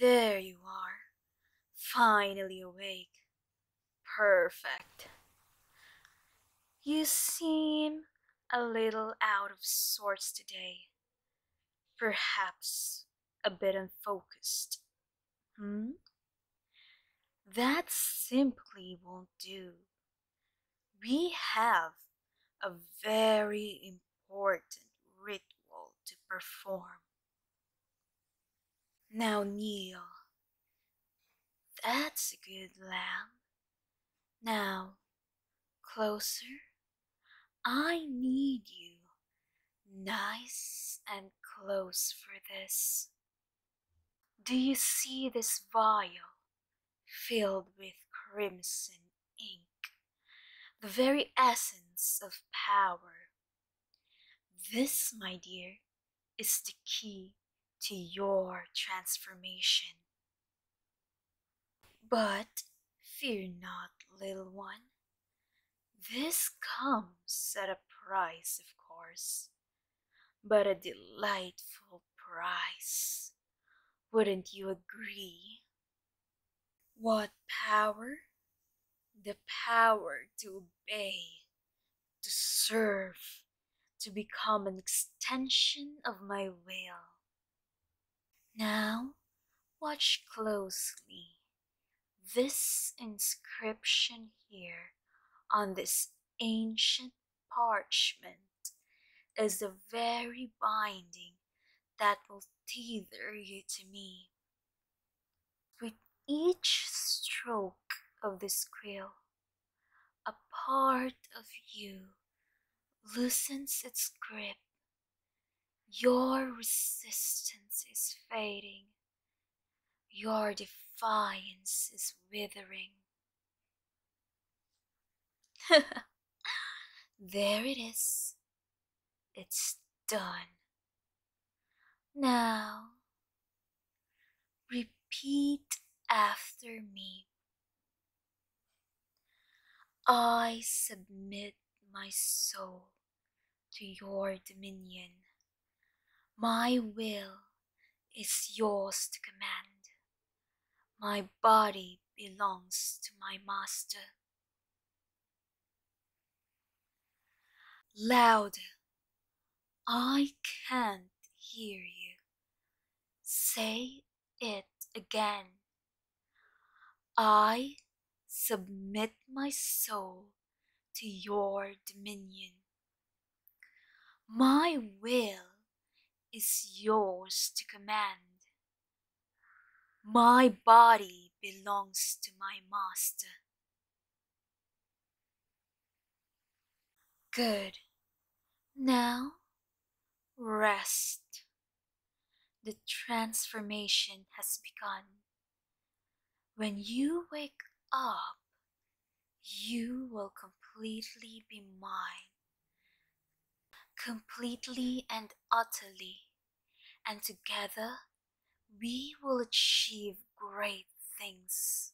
There you are, finally awake. Perfect. You seem a little out of sorts today. Perhaps a bit unfocused. Hmm? That simply won't do. We have a very important ritual to perform. Now kneel. That's a good lamb. Now, closer. I need you nice and close for this. Do you see this vial filled with crimson ink, the very essence of power? This, my dear, is the key to your transformation. But fear not, little one. This comes at a price, of course, but a delightful price. Wouldn't you agree? What power? The power to obey, to serve, to become an extension of my will. Now, watch closely. This inscription here on this ancient parchment is the very binding that will tether you to me. With each stroke of this quill, a part of you loosens its grip. Your resistance is fading. Your defiance is withering. there it is. It's done. Now, repeat after me. I submit my soul to your dominion. My will is yours to command. My body belongs to my master. Louder. I can't hear you. Say it again. I submit my soul to your dominion. My will is yours to command. My body belongs to my master. Good. Now, rest. The transformation has begun. When you wake up, you will completely be mine. Completely and utterly. And together, we will achieve great things.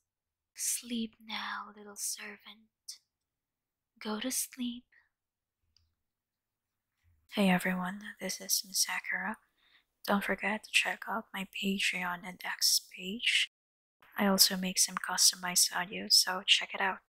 Sleep now, little servant. Go to sleep. Hey everyone, this is Miss Akira. Don't forget to check out my Patreon and X page. I also make some customized audio, so check it out.